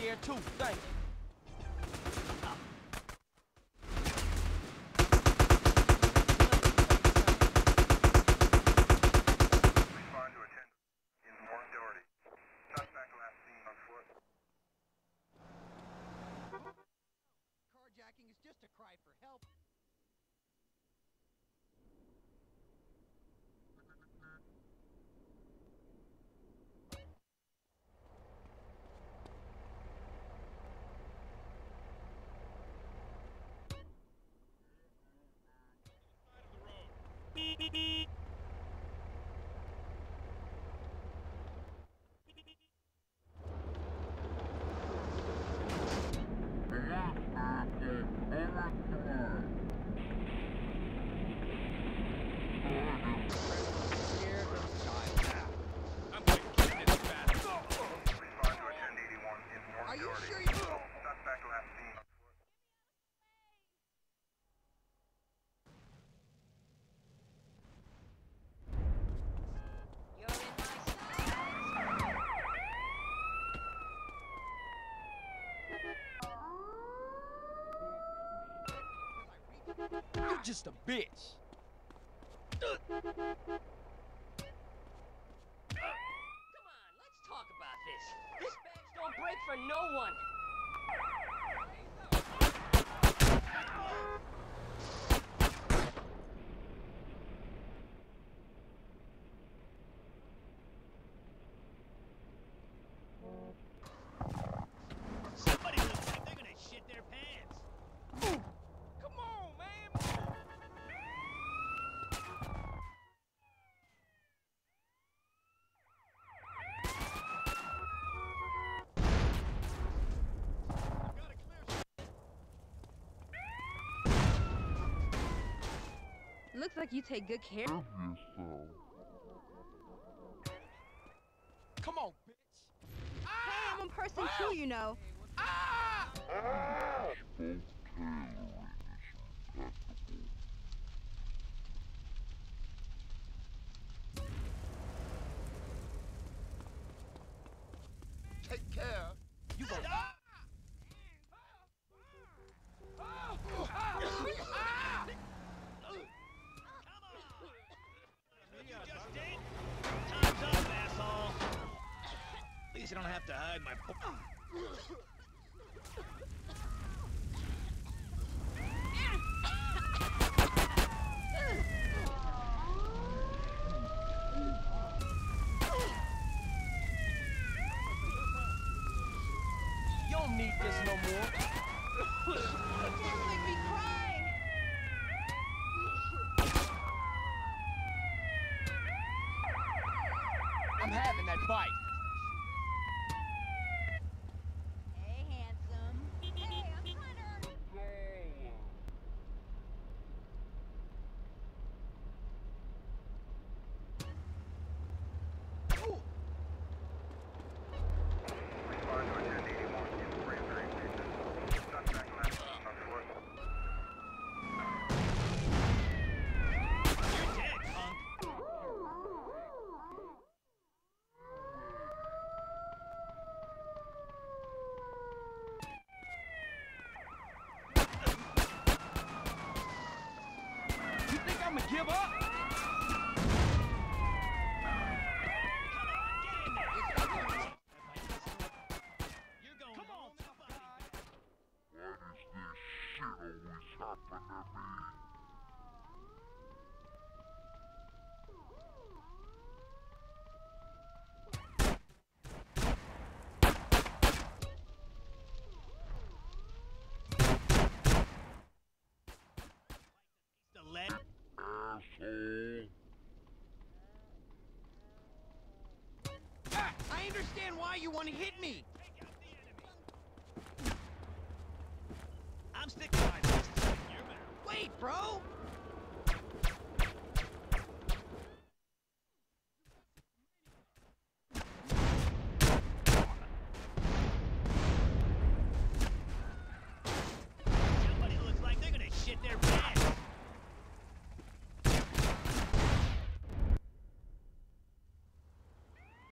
Like too, thank you. You just a bitch. Come on, let's talk about this. This banks don't break for no one. Somebody looks like they're gonna shit their pants. Come on, man. Looks like you take good care. of yourself. Come on, bitch. Hey, I'm a person ah! too, you know. Take care. You gonna Stop! Come on! You just did? Time's up, asshole! At least I don't have to hide my... You don't need this no more. Bite. I'ma give up? Come on, get in there! You're going Come Ah, I understand why you want to hit me. I'm sticking by this. Wait, bro.